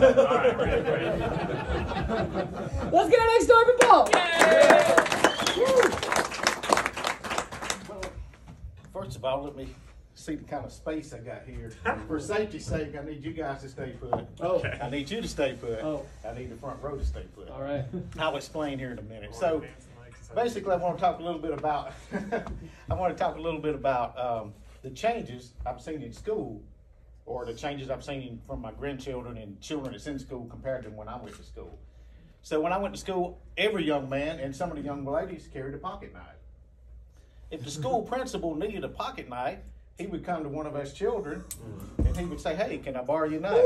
right, great, great. Let's get our next star for Paul. First of all, let me see the kind of space I got here. For safety's sake, I need you guys to stay put. Oh. I need you to stay put. Oh. I need the front row to stay put. All right. I'll explain here in a minute. So, basically, I want to talk a little bit about. I want to talk a little bit about um, the changes I've seen in school, or the changes I've seen from my grandchildren and children that's in school compared to when I went to school. So, when I went to school, every young man and some of the young ladies carried a pocket knife. If the school principal needed a pocket knife, he would come to one of us children mm. and he would say, "Hey, can I borrow your knife?"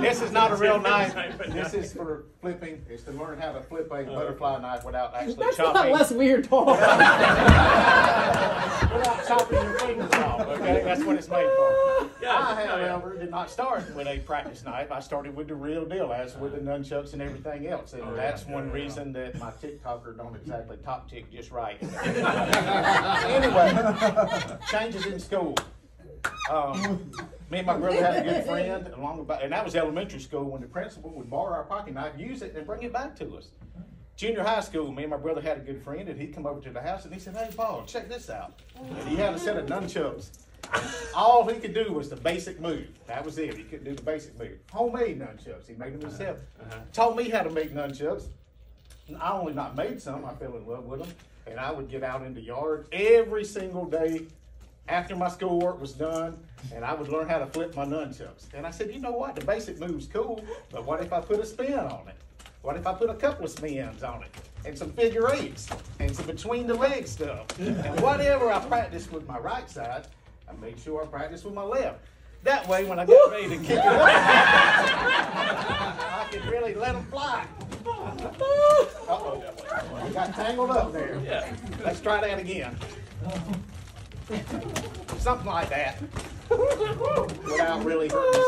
This is not a real knife. This is for flipping. It's to learn how to flip a uh-huh. butterfly knife without actually That's chopping. not less weird, Paul. without chopping your fingers off. Okay, that's what it's made for. Yeah, I, yeah, uh, yeah. however, did not start with a practice knife. I started with the real deal, as with the nunchucks and everything else, and Oh, that's yeah, one yeah. reason that my TikToker don't exactly top tick just right. Anyway, changes in school. Um, me and my brother had a good friend along about, and that was elementary school when the principal would borrow our pocket knife, use it, and bring it back to us. Junior high school, me and my brother had a good friend, and he'd come over to the house and he said, "Hey, Paul, check this out." And he had a set of nunchucks. All he could do was the basic move. That was it. He couldn't do the basic move. Homemade nunchucks. He made them himself. Uh-huh. Taught me how to make nunchucks. And I only not made some. I fell in love with them, and I would get out in the yard every single day after my schoolwork was done, and I would learn how to flip my nunchucks. And I said, you know what? The basic move's cool, but what if I put a spin on it? What if I put a couple of spins on it? And some figure eights and some between the legs stuff. And whatever I practiced with my right side, I made sure I practiced with my left. That way, when I got ready to kick it up, I could really let them fly. Uh-oh. I got tangled up there. Yeah. Let's try that again. Something like that. Without really hurting